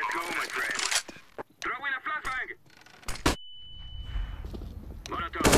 Let's go, my friend. Throw in a flashbang! Molotov.